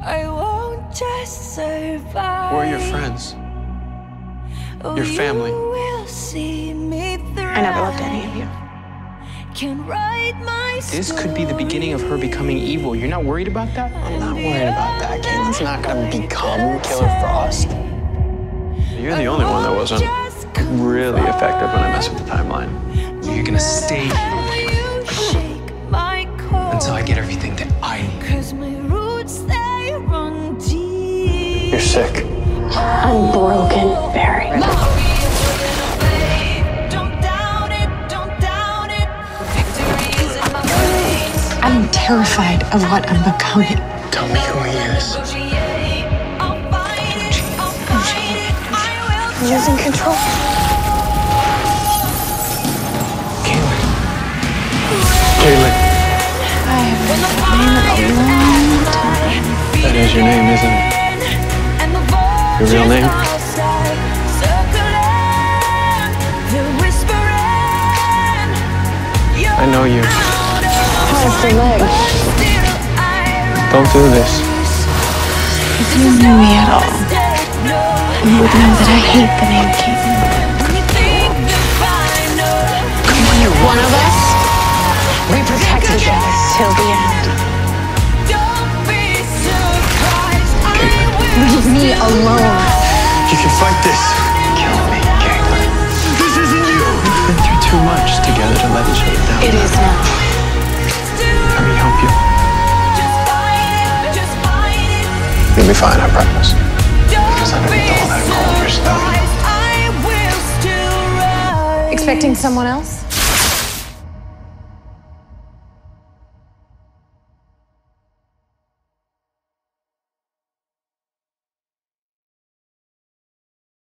I won't just survive. Where are your friends? Oh, your family? You will see me I never loved any of you. Can write my This could be the beginning of her becoming evil. You're not worried about that? I'm not worried about that. Caitlin's not gonna become Killer Frost. You're the only one that wasn't really effective when I messed with the timeline. You're gonna stay here until I get everything that I need. You're sick. I'm broken, Barry. Don't doubt it, don't doubt it. Victory's in my veins. I'm terrified of what I'm becoming. Tell me who he is. I'll fight it, I'll fight it. I will I'm losing control. Caitlin. Caitlin. I have been a long time. That is your name, isn't it? And the Your real name? outside, circling, they're whispering. I know you. How's the leg? Don't do this. If you knew me at all, you would know that I hate the name Caitlin. When you're one of us, we protect each other till the end. Me alone. You can fight this. Kill me, Caitlin. This isn't you. We've been through too much together to let each other down. It is now. Let me help you. You'll be fine, I promise. Because I never thought I'd call your study. I will still rise. Expecting someone else?